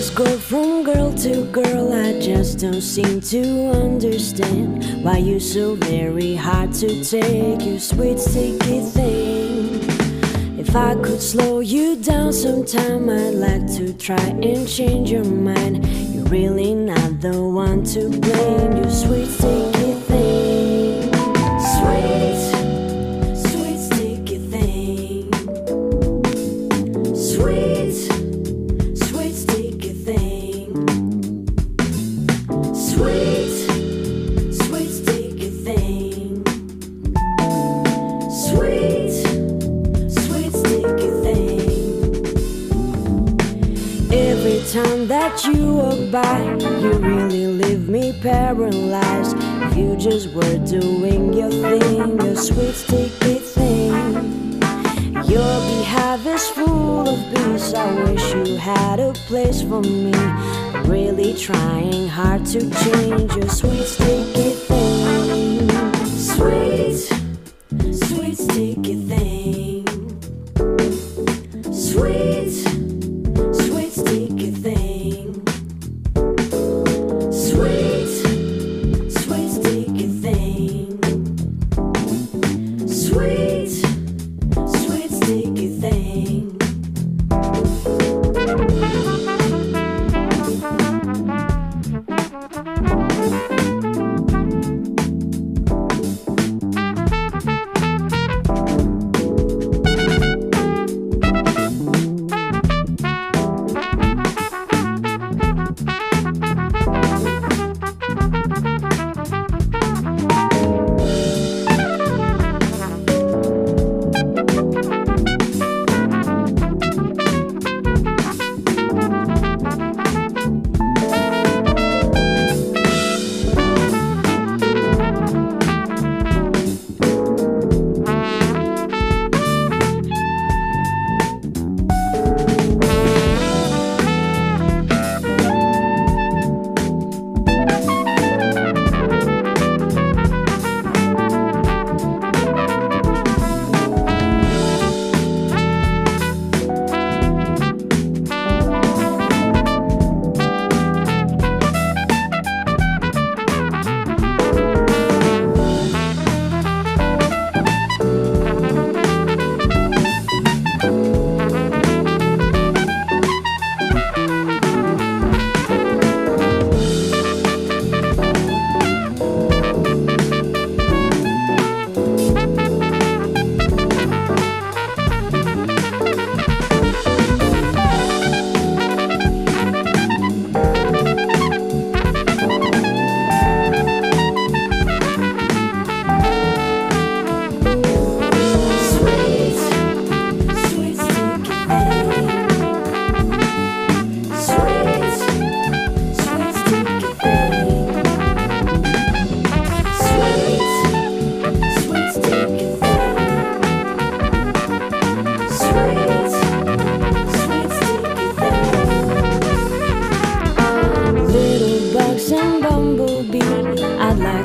You just go from girl to girl. I just don't seem to understand why you're so very hard to take. You sweet, sticky thing. If I could slow you down sometime, I'd like to try and change your mind. You're really not the one to blame. You sweet, time that you walk by, you really leave me paralyzed. You just were doing your thing, your sweet, sticky thing. Your beehive is full of bees. I wish you had a place for me. Really trying hard to change your sweet, sticky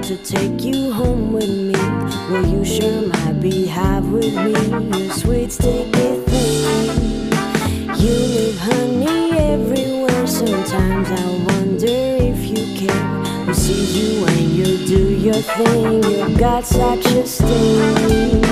to take you home with me. Will you share my beehive with me? You sweet sticky thing. You leave honey everywhere. Sometimes I wonder if you care. Who sees you when you do your thing? You got such a sting.